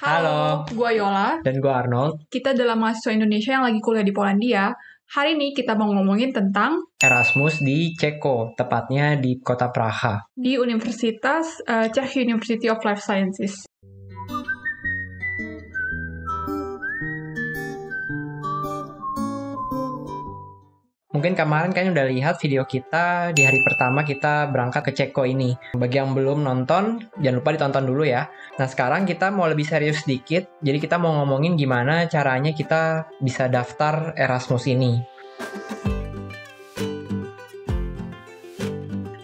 Halo, gue Yola. dan gue Arnold. Kita adalah mahasiswa Indonesia yang lagi kuliah di Polandia. Hari ini kita mau ngomongin tentang Erasmus di Ceko, tepatnya di kota Praha. di Universitas eh, Czech University of Life Sciences. Mungkin kemarin kalian udah lihat video kita di hari pertama kita berangkat ke Ceko ini. Bagi yang belum nonton, jangan lupa ditonton dulu ya. Nah sekarang kita mau lebih serius sedikit, jadi kita mau ngomongin gimana caranya kita bisa daftar Erasmus ini.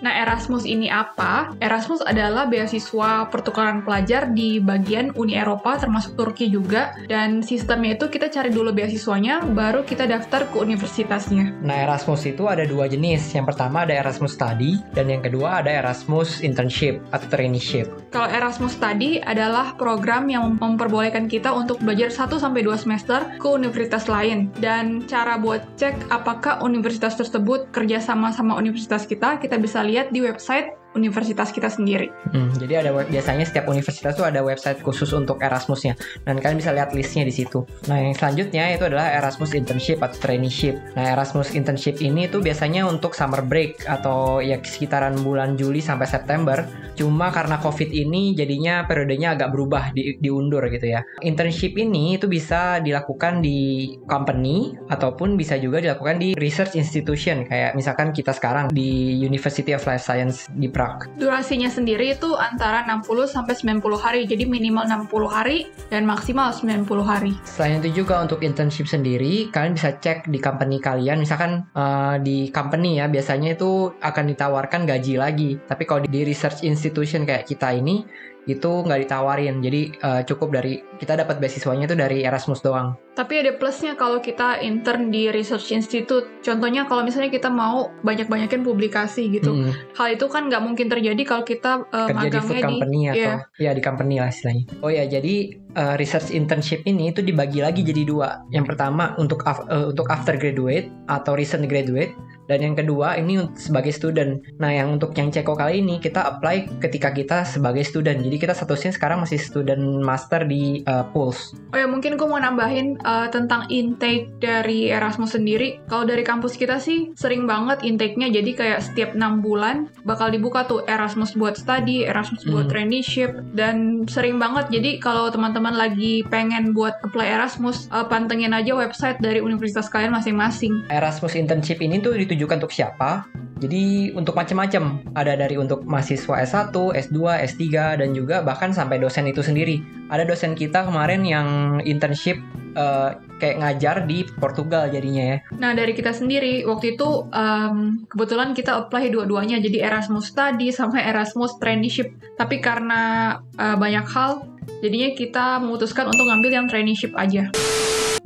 Nah, Erasmus ini apa? Erasmus adalah beasiswa pertukaran pelajar di bagian Uni Eropa, termasuk Turki juga. Dan sistemnya itu kita cari dulu beasiswanya, baru kita daftar ke universitasnya. Nah Erasmus itu ada dua jenis. Yang pertama ada Erasmus Study, dan yang kedua ada Erasmus Internship atau Traineeship. Kalau Erasmus Study adalah program yang memperbolehkan kita untuk belajar 1-2 semester ke universitas lain. Dan cara buat cek apakah universitas tersebut kerjasama sama universitas kita, kita bisa lihat di website universitas kita sendiri. Hmm, jadi ada biasanya setiap universitas tuh ada website khusus untuk Erasmusnya dan kalian bisa lihat listnya di situ. Nah yang selanjutnya itu adalah Erasmus Internship atau Traineeship. Nah Erasmus Internship ini tuh biasanya untuk summer break atau ya sekitaran bulan Juli sampai September. Cuma karena COVID ini jadinya periodenya agak berubah di- diundur gitu ya. Internship ini itu bisa dilakukan di company ataupun bisa juga dilakukan di research institution kayak misalkan kita sekarang di University of Life Science di Prague. Durasinya sendiri itu antara 60 sampai 90 hari, jadi minimal 60 hari dan maksimal 90 hari. Selain itu juga untuk internship sendiri, kalian bisa cek di company kalian. Misalkan eh, di company ya, biasanya itu akan ditawarkan gaji lagi. Tapi kalau di research institution kayak kita ini, itu nggak ditawarin. Jadi eh, cukup dari kita dapat beasiswanya itu dari Erasmus doang. Tapi ada plusnya kalau kita intern di research institute. Contohnya kalau misalnya kita mau banyak-banyakin publikasi gitu. Mm, Hal itu kan nggak mungkin terjadi kalau kita uh, kerja di food di company atau iya. ya di company lah istilahnya. Oh ya, jadi eh, research internship ini itu dibagi lagi jadi dua. Yang pertama untuk af- eh, untuk after graduate atau recent graduate dan yang kedua ini sebagai student. Nah, yang untuk yang Ceko kali ini kita apply ketika kita sebagai student. Jadi kita statusnya sekarang masih student master di eh, Pulse. Oh ya mungkin gue mau nambahin uh, tentang intake dari Erasmus sendiri. Kalau dari kampus kita sih sering banget intake-nya. Jadi kayak setiap enam bulan bakal dibuka tuh Erasmus buat study, Erasmus buat Hmm. traineeship dan sering banget. Jadi kalau teman-teman lagi pengen buat apply Erasmus, uh, pantengin aja website dari universitas kalian masing-masing. Erasmus internship ini tuh ditujukan untuk siapa? Jadi untuk macam-macam. Ada dari untuk mahasiswa S1, S2, S3 dan juga bahkan sampai dosen itu sendiri. Ada dosen kita kemarin yang internship eh, kayak ngajar di Portugal jadinya ya. Nah, dari kita sendiri, waktu itu um, kebetulan kita apply dua-duanya, jadi Erasmus Study sama Erasmus Traineeship. Tapi karena uh, banyak hal, jadinya kita memutuskan untuk ngambil yang traineeship aja.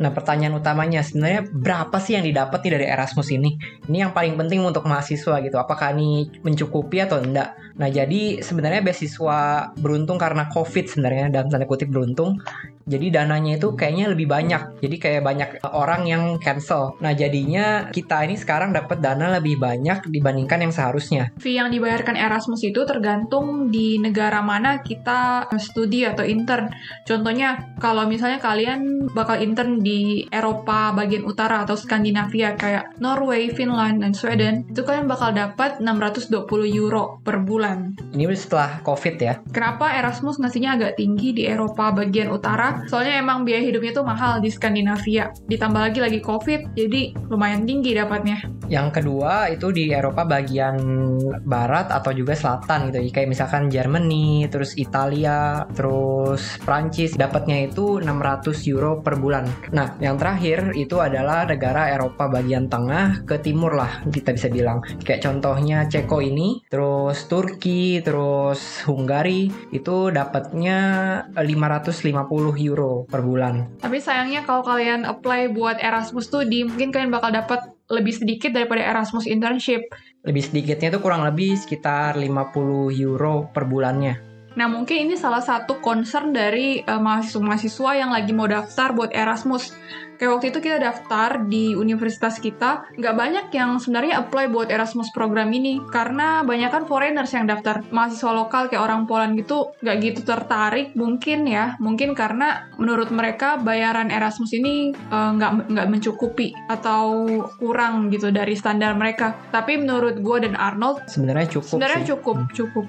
Nah pertanyaan utamanya sebenarnya berapa sih yang didapat nih dari Erasmus ini? Ini yang paling penting untuk mahasiswa gitu. Apakah ini mencukupi atau enggak? Nah jadi sebenarnya beasiswa beruntung karena COVID sebenarnya dalam tanda kutip beruntung. Jadi dananya itu kayaknya lebih banyak. Jadi kayak banyak orang yang cancel. Nah jadinya kita ini sekarang dapat dana lebih banyak dibandingkan yang seharusnya. Fee yang dibayarkan Erasmus itu tergantung di negara mana kita studi atau intern. Contohnya, kalau misalnya kalian bakal intern di Eropa bagian utara atau Skandinavia kayak Norway, Finland, dan Sweden, itu kalian bakal dapat 620 euro per bulan. Ini udah setelah COVID ya. Kenapa Erasmus ngasihnya agak tinggi di Eropa bagian utara? Soalnya emang biaya hidupnya tuh mahal di Skandinavia. Ditambah lagi lagi COVID, jadi lumayan tinggi dapatnya. Yang kedua itu di Eropa bagian barat atau juga selatan gitu. Kayak misalkan Germany, terus Italia, terus Prancis dapatnya itu 600 euro per bulan. Nah, yang terakhir itu adalah negara Eropa bagian tengah ke timur lah kita bisa bilang. Kayak contohnya Ceko ini, terus Turki, terus Hungari itu dapatnya 550 euro per bulan. Tapi sayangnya kalau kalian apply buat Erasmus tuh di mungkin kalian bakal dapat lebih sedikit daripada Erasmus internship. Lebih sedikitnya itu kurang lebih sekitar 50 euro per bulannya. Nah, mungkin ini salah satu concern dari uh, mahasiswa-mahasiswa yang lagi mau daftar buat Erasmus. Kayak waktu itu kita daftar di universitas kita, nggak banyak yang sebenarnya apply buat Erasmus program ini. Karena banyak kan foreigners yang daftar. Mahasiswa lokal kayak orang Poland gitu, nggak gitu tertarik mungkin ya. Mungkin karena menurut mereka bayaran Erasmus ini uh, nggak, nggak mencukupi atau kurang gitu dari standar mereka. Tapi menurut gue dan Arnold, sebenarnya cukup sebenarnya sih. cukup, cukup.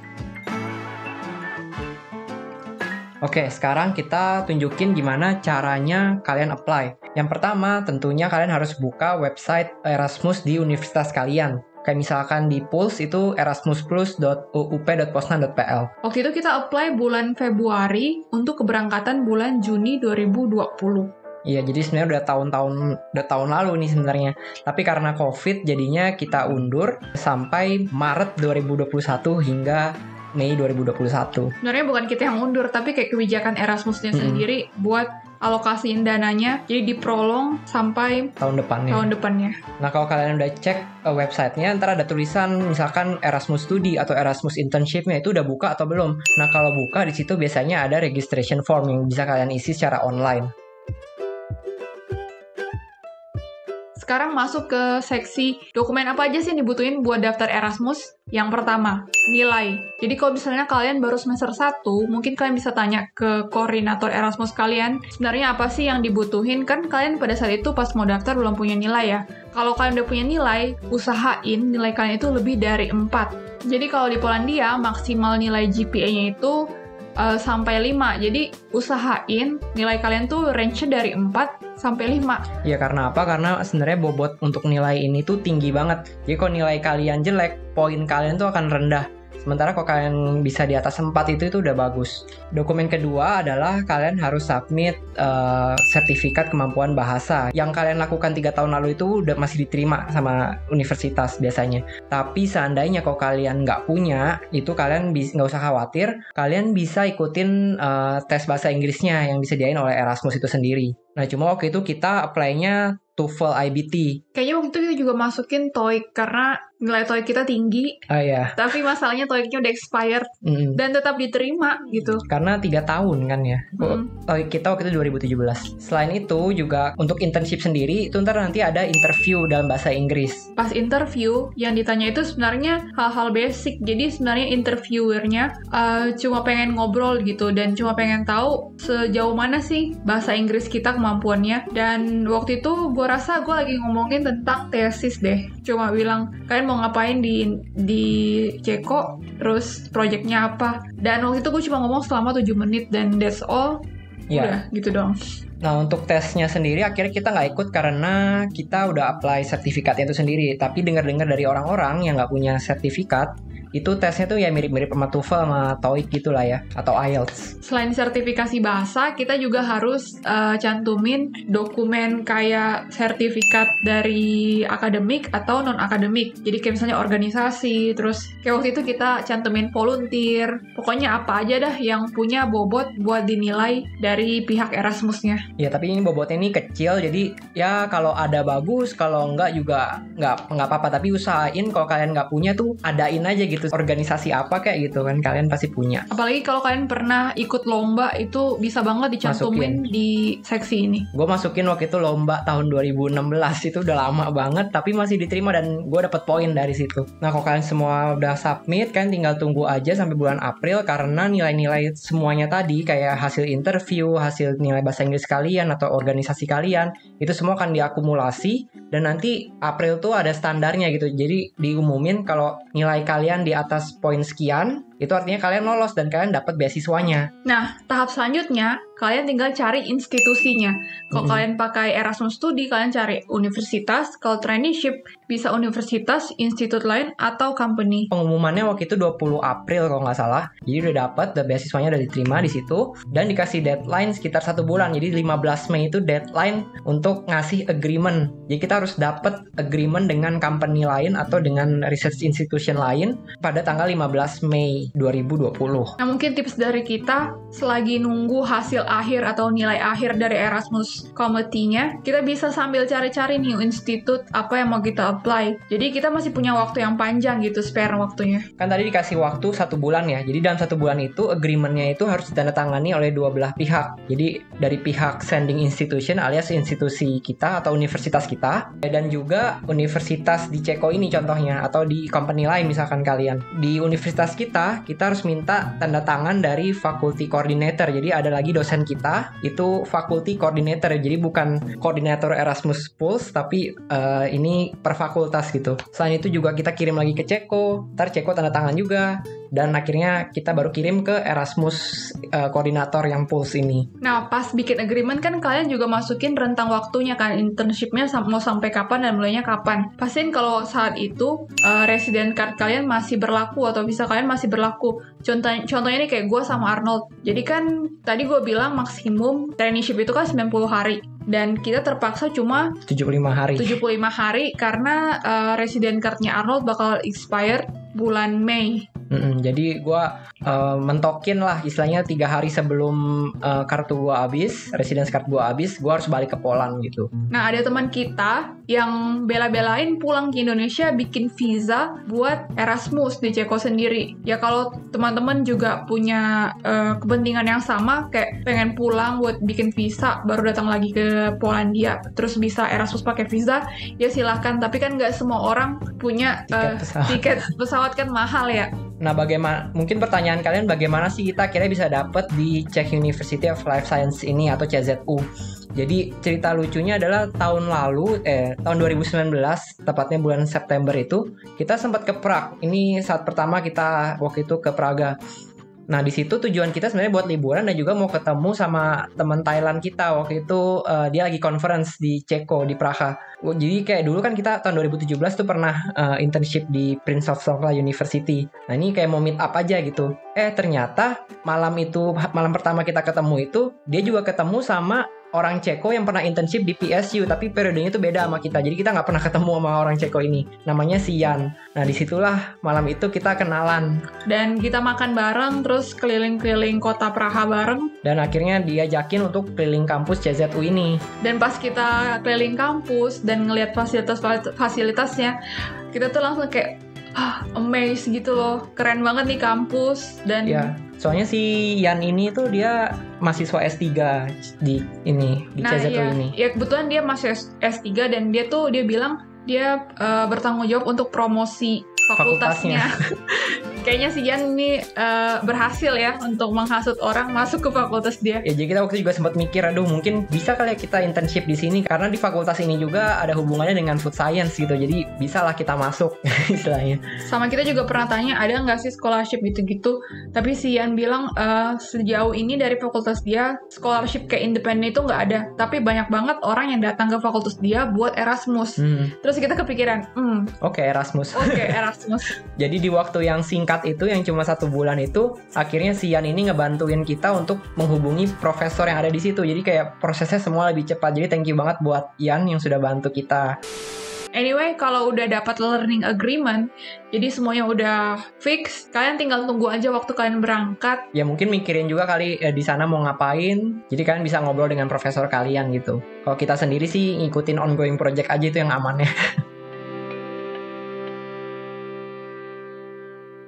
Oke, sekarang kita tunjukin gimana caranya kalian apply. Yang pertama, tentunya kalian harus buka website Erasmus di universitas kalian. Kayak misalkan di Pulse itu erasmusplus.uup.posnan.pl. Waktu itu kita apply bulan Februari untuk keberangkatan bulan Juni 2020. Iya, jadi sebenarnya udah tahun-tahun udah tahun lalu nih sebenarnya. Tapi karena COVID jadinya kita undur sampai Maret 2021 hingga Mei 2021. Sebenarnya bukan kita yang undur, tapi kayak kebijakan Erasmusnya Mm-mm. sendiri buat alokasiin dananya, jadi diprolong sampai Tahun depannya. tahun depannya. Nah, kalau kalian udah cek uh, websitenya, ntar ada tulisan misalkan Erasmus Studi atau Erasmus Internship-nya itu udah buka atau belum. Nah, kalau buka di situ biasanya ada registration form yang bisa kalian isi secara online. Sekarang masuk ke seksi dokumen apa aja sih yang dibutuhin buat daftar Erasmus? Yang pertama, nilai. Jadi kalau misalnya kalian baru semester 1, mungkin kalian bisa tanya ke koordinator Erasmus kalian, sebenarnya apa sih yang dibutuhin? Kan kalian pada saat itu pas mau daftar belum punya nilai ya. Kalau kalian udah punya nilai, usahain nilai kalian itu lebih dari 4. Jadi kalau di Polandia, maksimal nilai GPA-nya itu uh, sampai 5. Jadi usahain nilai kalian tuh range-nya dari 4 sampai 5. Ya karena apa? Karena sebenarnya bobot untuk nilai ini tuh tinggi banget. Jadi kalau nilai kalian jelek, poin kalian tuh akan rendah. Sementara kalau kalian bisa di atas 4 itu itu udah bagus. Dokumen kedua adalah kalian harus submit uh, sertifikat kemampuan bahasa. Yang kalian lakukan tiga tahun lalu itu udah masih diterima sama universitas biasanya. Tapi seandainya kalau kalian nggak punya, itu kalian nggak usah khawatir. Kalian bisa ikutin uh, tes bahasa Inggrisnya yang disediain oleh Erasmus itu sendiri. Nah cuma waktu itu kita apply-nya TOEFL IBT. Kayaknya waktu itu kita juga masukin TOEIC karena nilai TOEIC kita tinggi, Ah ya. tapi masalahnya TOEIC-nya udah expired Mm. dan tetap diterima gitu. Karena tiga tahun kan ya. Mm. TOEIC kita waktu itu 2017. Selain itu juga untuk internship sendiri itu ntar nanti ada interview dalam bahasa Inggris. Pas interview, yang ditanya itu sebenarnya hal-hal basic. Jadi sebenarnya interviewernya uh, cuma pengen ngobrol gitu dan cuma pengen tahu sejauh mana sih bahasa Inggris kita kemampuannya. Dan waktu itu gue rasa gue lagi ngomongin tentang tesis deh. Cuma bilang kalian mau ngapain di di Ceko, terus projectnya apa. Dan waktu itu gue cuma ngomong selama 7 menit dan that's all. Ya. Udah gitu dong. Nah untuk tesnya sendiri akhirnya kita nggak ikut karena kita udah apply sertifikatnya itu sendiri. Tapi dengar-dengar dari orang-orang yang nggak punya sertifikat itu tesnya tuh ya mirip-mirip sama TOEFL sama TOEIC gitulah ya atau IELTS. Selain sertifikasi bahasa, kita juga harus uh, cantumin dokumen kayak sertifikat dari akademik atau non akademik. Jadi kayak misalnya organisasi, terus kayak waktu itu kita cantumin volunteer. Pokoknya apa aja dah yang punya bobot buat dinilai dari pihak Erasmusnya. Ya tapi ini bobotnya ini kecil jadi ya kalau ada bagus kalau enggak juga nggak nggak apa-apa tapi usahain kalau kalian nggak punya tuh adain aja gitu organisasi apa kayak gitu kan kalian pasti punya. Apalagi kalau kalian pernah ikut lomba itu bisa banget dicantumin di seksi ini. Gue masukin waktu itu lomba tahun 2016 itu udah lama banget tapi masih diterima dan gue dapet poin dari situ. Nah kalau kalian semua udah submit kan tinggal tunggu aja sampai bulan April karena nilai-nilai semuanya tadi kayak hasil interview, hasil nilai bahasa Inggris kalian atau organisasi kalian itu semua akan diakumulasi dan nanti April tuh ada standarnya gitu. Jadi diumumin kalau nilai kalian di atas poin sekian itu artinya kalian lolos dan kalian dapat beasiswanya. Nah, tahap selanjutnya, kalian tinggal cari institusinya. Kalau Mm-mm. kalian pakai Erasmus Studi, kalian cari universitas. Kalau traineeship, bisa universitas, institut lain, atau company. pengumumannya waktu itu 20 April kalau nggak salah. Jadi udah dapat, the beasiswanya udah diterima di situ dan dikasih deadline sekitar satu bulan. Jadi 15 Mei itu deadline untuk ngasih agreement. Jadi kita harus dapat agreement dengan company lain atau dengan research institution lain pada tanggal 15 Mei 2020. Nah, mungkin tips dari kita, selagi nunggu hasil akhir atau nilai akhir dari Erasmus Committee-nya, kita bisa sambil cari-cari nih institut apa yang mau kita apply. Jadi kita masih punya waktu yang panjang gitu spare waktunya. Kan tadi dikasih waktu satu bulan ya. Jadi dalam satu bulan itu agreement-nya itu harus ditandatangani oleh dua belah pihak. Jadi dari pihak sending institution alias institusi kita atau universitas kita dan juga universitas di Ceko ini contohnya atau di company lain misalkan kalian. Di universitas kita kita harus minta tanda tangan dari faculty coordinator. Jadi ada lagi dosen kita itu faculty coordinator. Jadi bukan koordinator Erasmus Pulse tapi uh, ini per fakultas gitu. Selain itu juga kita kirim lagi ke Ceko, ntar Ceko tanda tangan juga dan akhirnya kita baru kirim ke Erasmus uh, koordinator yang Pulse ini. Nah, pas bikin agreement kan kalian juga masukin rentang waktunya kan internshipnya mau sampai kapan dan mulainya kapan. Pastiin kalau saat itu uh, resident card kalian masih berlaku atau bisa kalian masih berlaku. Contoh contohnya nih kayak gue sama Arnold. Jadi kan tadi gue bilang maksimum traineeship itu kan 90 hari dan kita terpaksa cuma 75 hari. 75 hari karena uh, resident cardnya Arnold bakal expired bulan Mei. Mm-mm, jadi gue uh, mentokin lah istilahnya tiga hari sebelum uh, kartu gue habis, residence card gue habis, gue harus balik ke Poland gitu. Nah ada teman kita yang bela-belain pulang ke Indonesia bikin visa buat Erasmus di Ceko sendiri. Ya kalau teman-teman juga punya uh, kepentingan yang sama, kayak pengen pulang buat bikin visa, baru datang lagi ke Polandia, terus bisa Erasmus pakai visa, ya silahkan. Tapi kan nggak semua orang punya Tiket pesawat. tiket pesawat kan mahal ya. Nah, bagaimana mungkin pertanyaan kalian bagaimana sih kita kira bisa dapet di Czech University of Life Science ini atau CZU? Jadi cerita lucunya adalah tahun lalu eh tahun 2019 tepatnya bulan September itu kita sempat ke Prague. Ini saat pertama kita waktu itu ke Praga. Nah di situ tujuan kita sebenarnya buat liburan dan juga mau ketemu sama teman Thailand kita waktu itu uh, dia lagi conference di Ceko di Praha. Jadi kayak dulu kan kita tahun 2017 tuh pernah uh, internship di Prince of Songkla University. Nah ini kayak mau meet up aja gitu. Eh ternyata malam itu malam pertama kita ketemu itu dia juga ketemu sama orang Ceko yang pernah internship di PSU tapi periodenya itu beda sama kita. Jadi kita nggak pernah ketemu sama orang Ceko ini. Namanya Sian. Nah di situlah malam itu kita kenalan. Dan kita makan bareng, terus keliling-keliling kota Praha bareng. dan akhirnya diajakin untuk keliling kampus CZU ini. Dan pas kita keliling kampus dan ngelihat fasilitas-fasilitasnya, kita tuh langsung kayak ah, amazed gitu loh. Keren banget nih kampus. Dan ya soalnya si Yan ini tuh dia mahasiswa S3 di ini di nah CZU iya, ini. Ya kebetulan dia masih S- S3 dan dia tuh dia bilang dia eh, bertanggung jawab untuk promosi fakultasnya. Kayaknya si Yan ini eh, berhasil ya untuk menghasut orang masuk ke fakultas dia. Ya jadi kita waktu juga sempat mikir, aduh mungkin bisa kali ya kita internship di sini karena di fakultas ini juga ada hubungannya dengan food science gitu. Jadi bisa lah kita masuk istilahnya. Sama kita juga pernah tanya ada nggak sih scholarship gitu-gitu. Tapi si Yan bilang eh, sejauh ini dari fakultas dia scholarship kayak independen itu nggak ada. Tapi banyak banget orang yang datang ke fakultas dia buat Erasmus. Hmm, Terus kita kepikiran, hmm, Oke Erasmus. oke Erasmus. Jadi di waktu yang singkat itu yang cuma satu bulan itu, akhirnya si Yan ini ngebantuin kita untuk menghubungi profesor yang ada di situ. Jadi kayak prosesnya semua lebih cepat. Jadi thank you banget buat Yan yang sudah bantu kita. Anyway, kalau udah dapat learning agreement, jadi semuanya udah fix, kalian tinggal tunggu aja waktu kalian berangkat. Ya mungkin mikirin juga kali eh, di sana mau ngapain. Jadi kalian bisa ngobrol dengan profesor kalian gitu. Kalau kita sendiri sih ngikutin ongoing project aja itu yang amannya.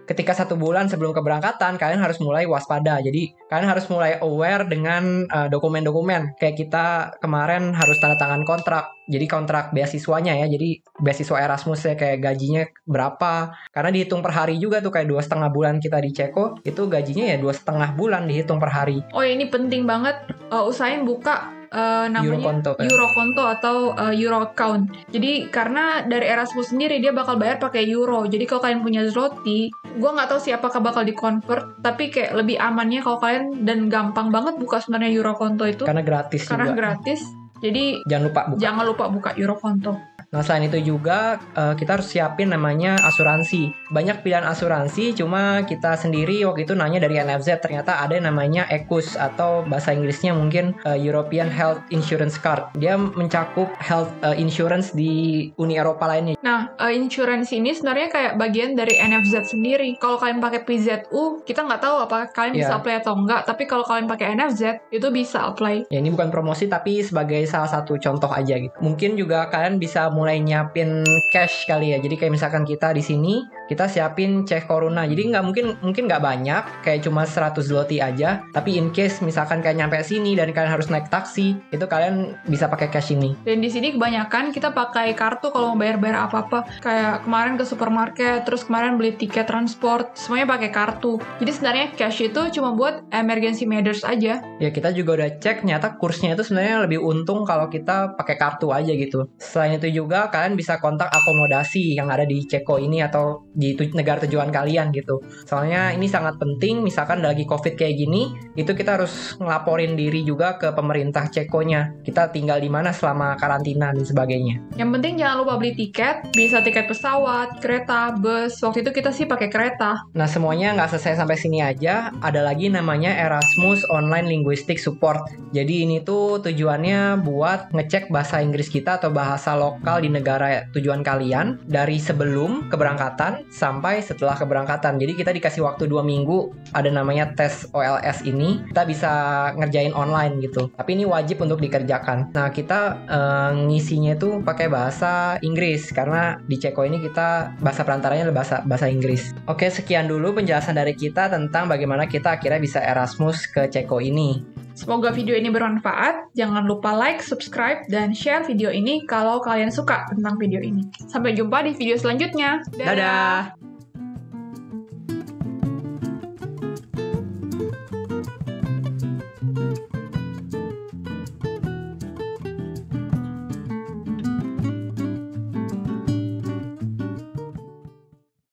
Ketika satu bulan sebelum keberangkatan, kalian harus mulai waspada. Jadi kalian harus mulai aware dengan eh, dokumen-dokumen. Kayak kita kemarin harus tanda tangan kontrak. Jadi kontrak beasiswanya ya. Jadi beasiswa Erasmus ya kayak gajinya berapa. Karena dihitung per hari juga tuh kayak dua setengah bulan kita di Ceko itu gajinya ya dua setengah bulan dihitung per hari. Oh ini penting banget, uh, usahain buka uh, namanya Eurokonto, kan? Eurokonto atau uh, Euro account. Jadi karena dari Erasmus sendiri dia bakal bayar pakai euro. Jadi kalau kalian punya zloty, gue nggak tahu sih apakah bakal di convert. Tapi kayak lebih amannya kalau kalian dan gampang banget buka sebenarnya Eurokonto itu Karena gratis karena juga. gratis. Jadi Jangan lupa buka. jangan lupa buka Eurokonto. Nah selain itu juga uh, kita harus siapin namanya asuransi. Banyak pilihan asuransi, cuma kita sendiri waktu itu nanya dari NFZ ternyata ada yang namanya ECUS atau bahasa Inggrisnya mungkin uh, European Health Insurance Card. Dia mencakup health uh, insurance di Uni Eropa lainnya. Nah, uh, insurance ini sebenarnya kayak bagian dari NFZ sendiri. Kalau kalian pakai PZU, kita nggak tahu apa kalian yeah. bisa iya. apply atau enggak. Tapi kalau kalian pakai NFZ, itu bisa apply. Ya ini bukan promosi tapi sebagai salah satu contoh aja gitu. Mungkin juga kalian bisa mulai nyiapin cash kali ya. Jadi kayak misalkan kita di sini kita siapin cek corona. Jadi nggak mungkin mungkin nggak banyak, kayak cuma 100 zloty aja. Tapi in case misalkan kayak nyampe sini dan kalian harus naik taksi, itu kalian bisa pakai cash ini. Dan di sini kebanyakan kita pakai kartu kalau mau bayar-bayar apa-apa. Kayak kemarin ke supermarket, terus kemarin beli tiket transport, semuanya pakai kartu. Jadi sebenarnya cash itu cuma buat emergency measures aja. Ya kita juga udah cek, nyata kursnya itu sebenarnya lebih untung kalau kita pakai kartu aja gitu. Selain itu juga juga kalian bisa kontak akomodasi yang ada di Ceko ini atau di tu negara tujuan kalian gitu. Soalnya ini sangat penting, misalkan lagi COVID kayak gini, itu kita harus ngelaporin diri juga ke pemerintah Cekonya. Kita tinggal di mana selama karantina dan sebagainya. Yang penting jangan lupa beli tiket, bisa tiket pesawat, kereta, bus. Waktu itu kita sih pakai kereta. Nah semuanya nggak selesai sampai sini aja. Ada lagi namanya Erasmus Online Linguistic Support. Jadi ini tuh tujuannya buat ngecek bahasa Inggris kita atau bahasa lokal di negara tujuan kalian dari sebelum keberangkatan sampai setelah keberangkatan. Jadi kita dikasih waktu dua minggu ada namanya tes OLS ini kita bisa ngerjain online gitu. Tapi ini wajib untuk dikerjakan. Nah kita uh, ngisinya itu pakai bahasa Inggris karena di Ceko ini kita bahasa perantaranya adalah bahasa bahasa Inggris. Oke sekian dulu penjelasan dari kita tentang bagaimana kita akhirnya bisa Erasmus ke Ceko ini. Semoga video ini bermanfaat. Jangan lupa like, subscribe, dan share video ini kalau kalian suka tentang video ini. Sampai jumpa di video selanjutnya. Dadah! Dadah.